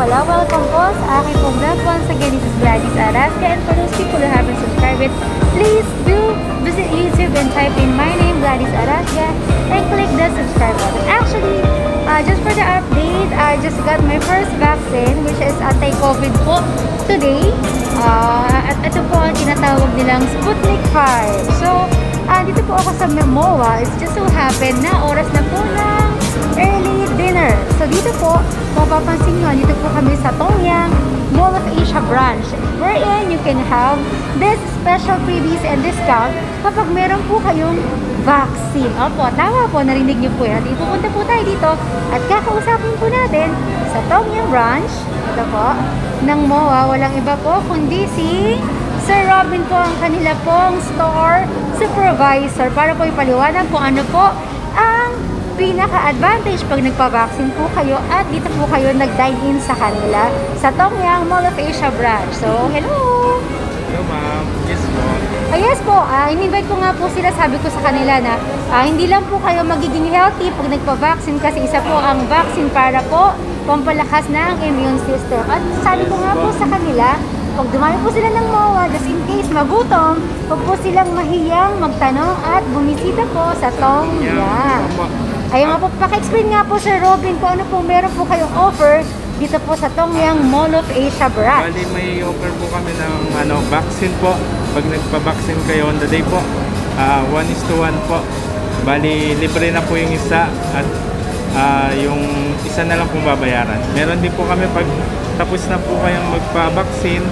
pala, welcome po sa aking vlog. Once again, this is Gladys Arasca. And for those people who haven't subscribed please do visit YouTube and type in my name, Gladys Arasca, and click the subscribe button. Actually, uh, just for the update, I just got my first vaccine, which is anti-COVID po today. Uh, at ito po ang tinatawag nilang Sputnik 5. So, uh, dito po ako sa Memoa. It's just so happen na oras na po ng early dinner. So dito po, mapapansin nyo, dito po kami sa Tongyang Mall of Asia branch wherein you can have this special freebies and discount kapag meron po kayong vaccine. Opo, tama po, narinig nyo po yan. At ipupunta po tayo dito at kakausapin po natin sa Tongyang branch, ito po, ng MOA. Walang iba po kundi si Sir Robin po ang kanila pong store supervisor para po ipaliwanag kung ano po pinaka-advantage pag nagpa-vaccine po kayo at dito po kayo nag-dine-in sa kanila sa Tongyang Mall of Asia branch. So, hello! Hello ma'am, yes po. Ah, yes po, uh, in-invite ko nga po sila, sabi ko sa kanila na ah, hindi lang po kayo magiging healthy pag nagpa-vaccine kasi isa po ang vaccine para po pampalakas ng immune system. At sabi ko nga po sa kanila, pag dumami po sila ng MOA, just in case magutom, huwag po silang mahiyang magtanong at bumisita po sa Tongyang. Ayun nga po, paka-explain nga po Sir Robin kung ano pong meron po kayong offer dito po sa Tongyang Mall of Asia branch. Bali may offer po kami ng ano, vaccine po. Pag nagpa-vaccine kayo on the day po, ah, 1 is to 1 po. Bali libre na po yung isa at ah, yung isa na lang pong babayaran. Meron din po kami pag tapos na po kayong magpa-vaccine,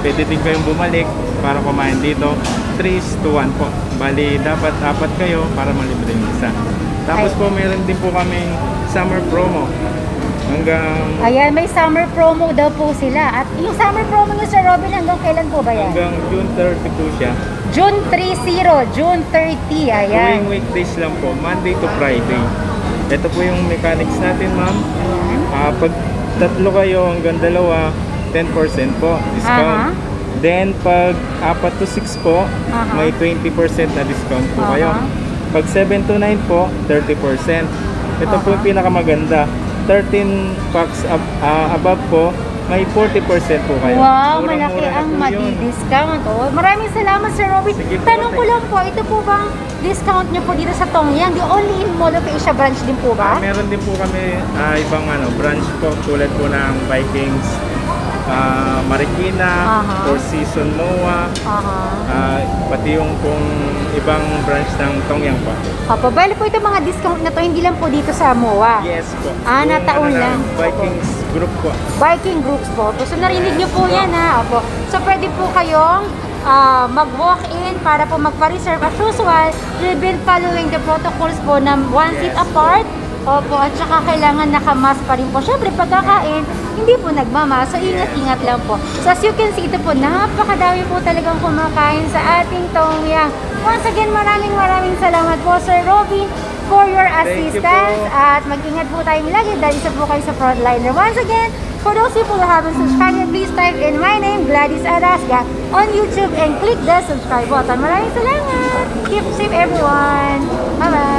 pwede din kayong bumalik para kumain dito. 3 is to 1 po. Bali dapat apat kayo para malibre yung isa. Tapos Ay. po meron din po kaming summer promo. Hanggang Ayan, may summer promo daw po sila. At yung summer promo niyo Sir Robin, hanggang kailan po ba yan? hanggang June 30 po siya. June 30, June 30, ayan. Tuwing weekdays lang po, Monday to Friday. Ito po yung mechanics natin, ma'am. Ah, pag tatlo kayo hanggang dalawa, 10% po discount. Aha. Then pag apat to 6 po, Aha. may 20% na discount po Aha. kayo. Pag 7 to 9 po, 30%. Ito po Aha. yung pinakamaganda. 13 packs ab- ah, above po, may 40% po kayo. Wow, Murang-mura malaki ang po madi-discount. Oh, maraming salamat Sir Robin. Sige po, Tanong ko thank- lang po, ito po bang discount niyo po dito sa Tongyang? The only in Mall of Asia branch din po ba? Ah, meron din po kami ah, ibang ano, branch po tulad po ng Vikings, ah, Marikina, Aha. Four Season MOA, Aha. ah, pati yung pong ibang branch ng Tongyang pa. Opo, bali po ito mga discount na to, hindi lang po dito sa MOA. Yes po. Ah, Yung nataon ano lang. Vikings group po. Biking groups po. So, narinig niyo po yan ha. Opo. So, pwede po kayong ah, mag-walk-in para po magpa-reserve as usual. You've been following the protocols po na one seat Yes. apart. Opo, at saka kailangan nakamask pa rin po. Siyempre, pagkakain, hindi po nagmamask. So, ingat-ingat lang po. So, as you can see, ito po, napakadami po talagang kumakain sa ating Tongyang. Once again, maraming maraming salamat po, Sir Robin, for your Thank you assistance. po. At mag-ingat po tayong lagi dahil isa po kayo sa frontliner. Once again, for those people who haven't subscribed, please type in my name, Gladys Arasga, on YouTube and click the subscribe button. Maraming salamat! Keep safe everyone! Bye-bye!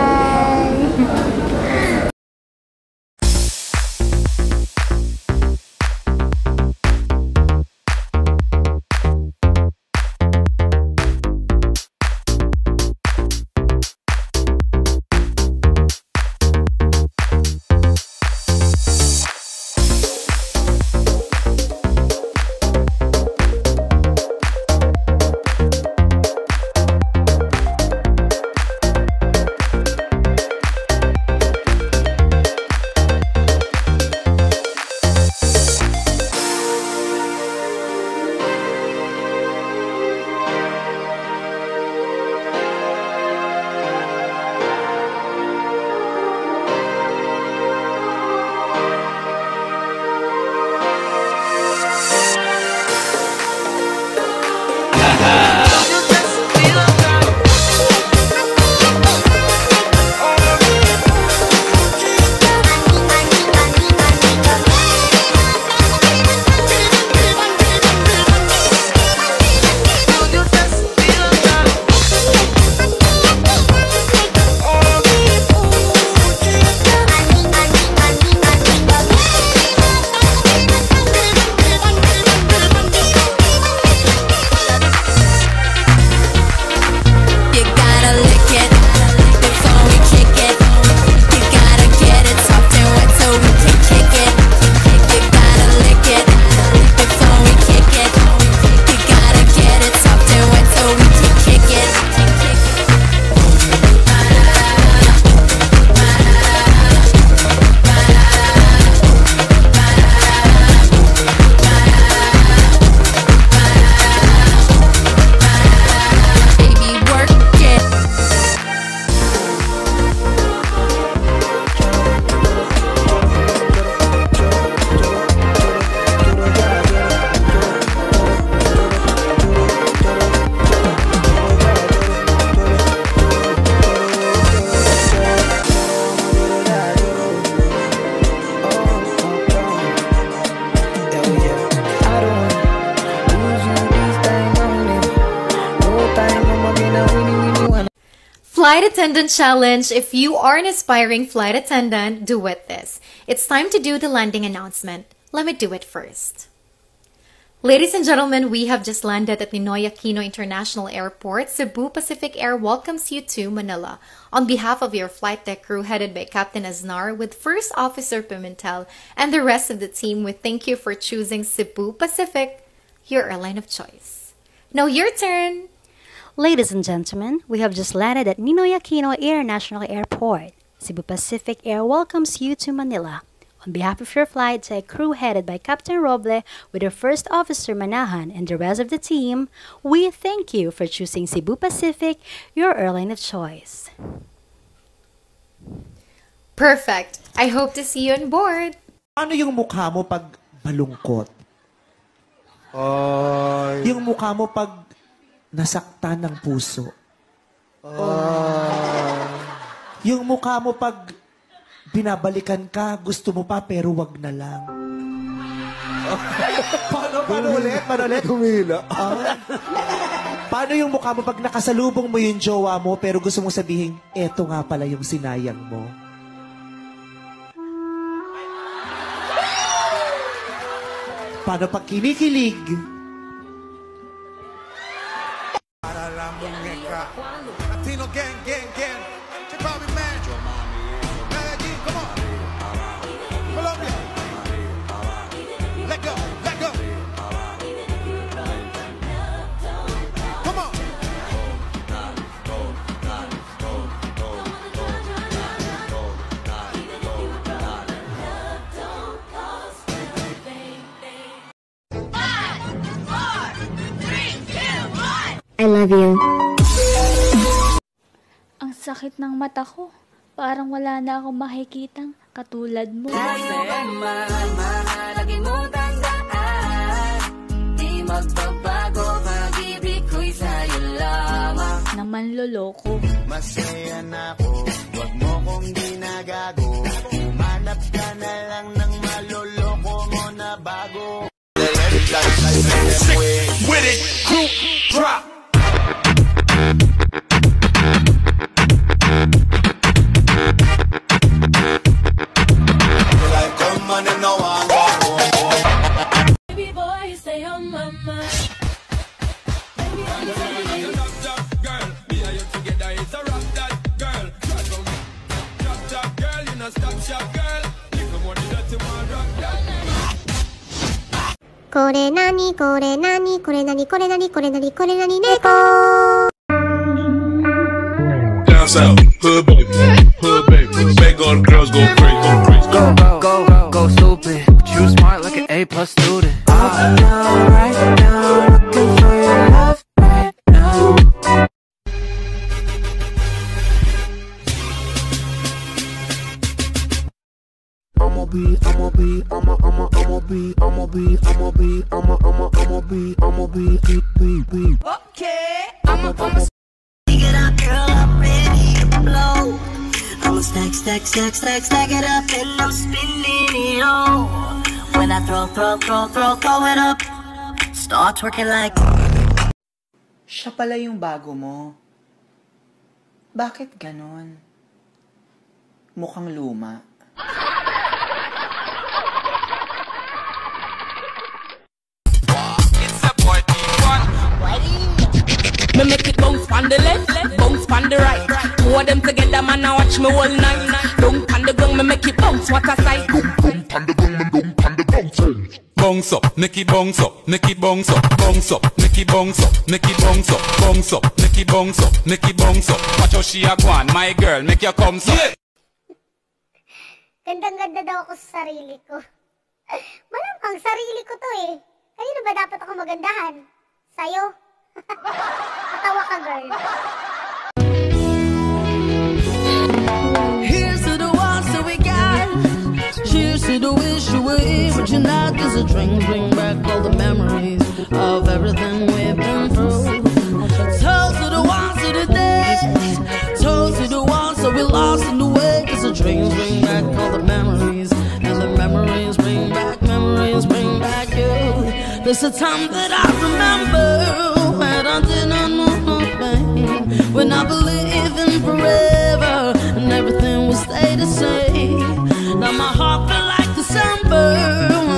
Flight Attendant Challenge. If you are an aspiring flight attendant, do with this. It's time to do the landing announcement. Let me do it first. Ladies and gentlemen, we have just landed at Ninoy Aquino International Airport. Cebu Pacific Air welcomes you to Manila. On behalf of your flight deck crew headed by Captain Aznar with First Officer Pimentel and the rest of the team, we thank you for choosing Cebu Pacific, your airline of choice. Now your turn! Ladies and gentlemen, we have just landed at Ninoy Aquino International Airport. Cebu Pacific Air welcomes you to Manila. On behalf of your flight a crew headed by Captain Roble with the First Officer Manahan and the rest of the team, we thank you for choosing Cebu Pacific, your airline of choice. Perfect! I hope to see you on board! Ano yung mukha mo pag malungkot? Ay. Yung mukha mo pag nasaktan ng puso? Yung mukha mo pag binabalikan ka, gusto mo pa pero wag na lang. paano, paano ulit? Paano ulit? Tumila. Ah. paano yung mukha mo pag nakasalubong mo yung jowa mo pero gusto mong sabihin, eto nga pala yung sinayang mo? Paano pag kinikilig? Latino gang, gang, gang. Come on. Colombia. Let go, let go. Come on. I love you. Ang sakit ng mata ko. Parang wala na akong makikitang katulad mo. Naman loloko. Masaya na ako, wag mo kong ginagago. Umanap ka na lang ng maloloko mo na bago. With it, group drop. これなにこれなにこれなにこれなにこれなにこれなに猫 Down south, hood baby, hood baby. Make all the girls go crazy, go crazy. Go, go, go, go stupid. But you smart like an A plus student. I know right now, looking Be, I'ma be, I'ma, I'ma, I'ma be, I'ma be, I'ma be, I'ma, I'ma, I'ma be, I'ma be, be, be, be. Okay. I'ma, I'ma. it up, girl, I'm ready to blow. I'ma stack, stack, stack, stack, stack it up, and I'm spinning it all. When I throw, throw, throw, throw, throw it up, start twerking like. Siya pala yung bago mo. Bakit ganon? Mukhang luma. Me make it bounce on the left, bounce on the right. Two of them together, man, now watch me all night. Dunk on the ground, me make it bounce. What a sight! Bounce Bounce up, Nicky bounce up, Nicky bounce up, bounce up, Nicky bounce up, Nicky bounce up, bounce up, Nicky bounce up, Nicky bounce up. Watch how she a go on, my girl, make your come up. Gandang-ganda daw ako sa sarili ko. Malamang sarili ko to eh. Kanino ba dapat ako magandahan? Sa'yo? Katawa ka, girl. Here's to the ones that we got. Cheers to the wish you but you're. Cause the drinks bring back all the memories of everything we've been through. Toast to the ones to the dead. Toast to the ones that we lost in the way. Cause the drinks bring back all the memories. And the memories bring back, memories bring back you. There's a time that I remember but I believe in forever And everything will stay the same. Now my heart feels like December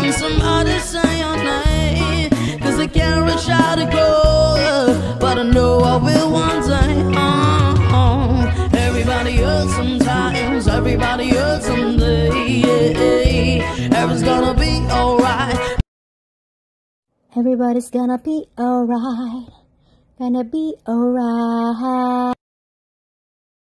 When somebody say your name. Cause I can't reach out to go But I know I will one day. Oh, oh. Everybody hurts sometimes Everybody hurts someday. Everything's gonna be alright. Everybody's gonna be alright. Gonna be alright.